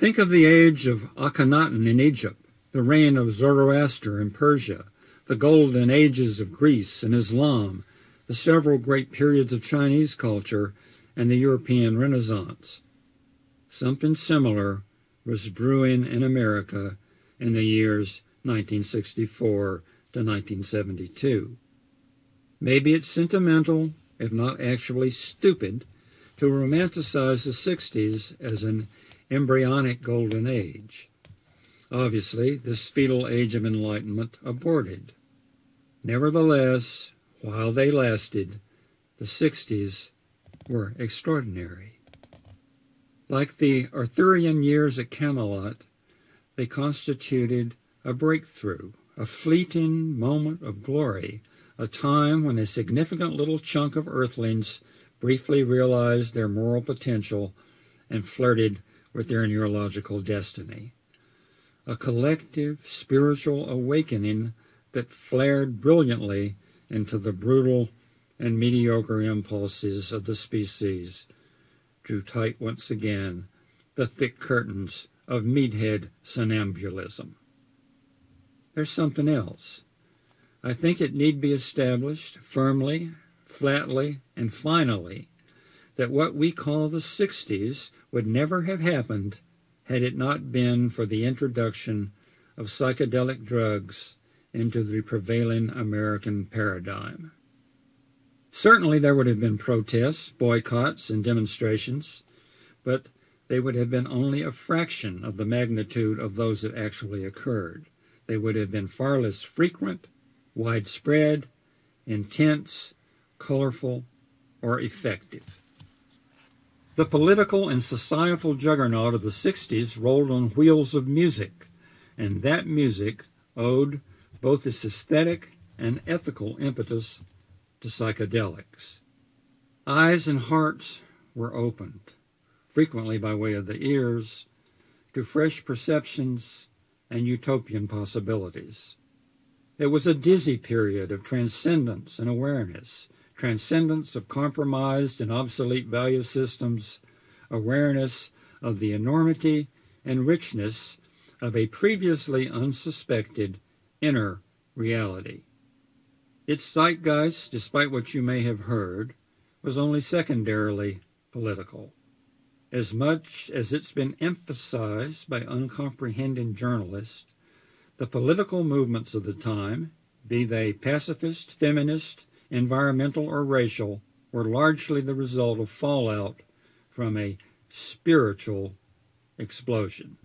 Think of the age of Akhenaten in Egypt, the reign of Zoroaster in Persia, the golden ages of Greece and Islam, the several great periods of Chinese culture, and the European Renaissance. Something similar was brewing in America in the years 1964 to 1972. Maybe it's sentimental, if not actually stupid, to romanticize the 60s as an embryonic golden age. Obviously, this fetal age of enlightenment aborted. Nevertheless, while they lasted, the 60s were extraordinary. Like the Arthurian years at Camelot, they constituted a breakthrough, a fleeting moment of glory, a time when a significant little chunk of earthlings briefly realized their moral potential and flirted with their neurological destiny. A collective spiritual awakening that flared brilliantly into the brutal and mediocre impulses of the species, drew tight once again the thick curtains of meathead somnambulism. There's something else. I think it need be established firmly, flatly, and finally that what we call the 60s would never have happened had it not been for the introduction of psychedelic drugs into the prevailing American paradigm. Certainly, there would have been protests, boycotts, and demonstrations, but they would have been only a fraction of the magnitude of those that actually occurred. They would have been far less frequent, widespread, intense, colorful, or effective. The political and societal juggernaut of the 60s rolled on wheels of music, and that music owed both its aesthetic and ethical impetus to psychedelics. Eyes and hearts were opened, frequently by way of the ears, to fresh perceptions and utopian possibilities. It was a dizzy period of transcendence and awareness, transcendence of compromised and obsolete value systems, awareness of the enormity and richness of a previously unsuspected inner reality. Its zeitgeist, despite what you may have heard, was only secondarily political. As much as it's been emphasized by uncomprehending journalists, the political movements of the time, be they pacifist, feminist, environmental, or racial, were largely the result of fallout from a spiritual explosion.